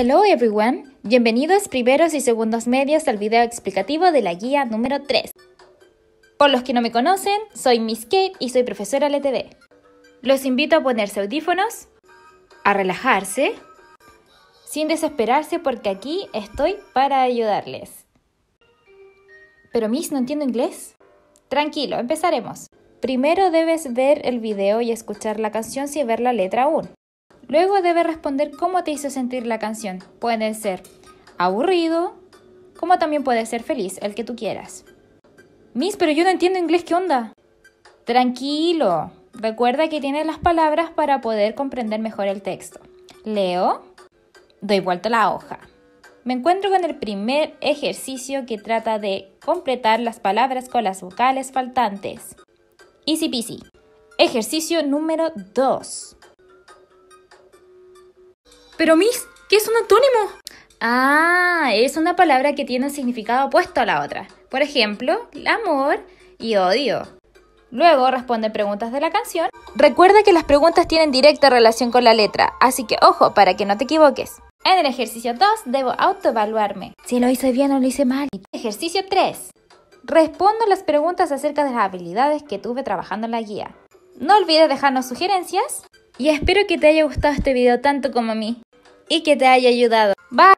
Hello everyone, bienvenidos primeros y segundos medios al video explicativo de la guía número 3. Por los que no me conocen, soy Miss Kate y soy profesora LTD. Los invito a ponerse audífonos, a relajarse, sin desesperarse porque aquí estoy para ayudarles. Pero Miss, ¿no entiendo inglés? Tranquilo, empezaremos. Primero debes ver el video y escuchar la canción sin ver la letra aún. Luego debes responder cómo te hizo sentir la canción. Puede ser aburrido, como también puede ser feliz, el que tú quieras. Miss, pero yo no entiendo inglés, ¿qué onda? Tranquilo. Recuerda que tienes las palabras para poder comprender mejor el texto. Leo. Doy vuelta a la hoja. Me encuentro con el primer ejercicio que trata de completar las palabras con las vocales faltantes. Easy peasy. Ejercicio número 2. Pero Miss, ¿qué es un antónimo? Ah, es una palabra que tiene un significado opuesto a la otra. Por ejemplo, amor y odio. Luego responde preguntas de la canción. Recuerda que las preguntas tienen directa relación con la letra, así que ojo para que no te equivoques. En el ejercicio 2 debo autoevaluarme. Si lo hice bien o lo hice mal. Ejercicio 3. Respondo las preguntas acerca de las habilidades que tuve trabajando en la guía. No olvides dejarnos sugerencias y espero que te haya gustado este video tanto como a mí y que te haya ayudado. Bye.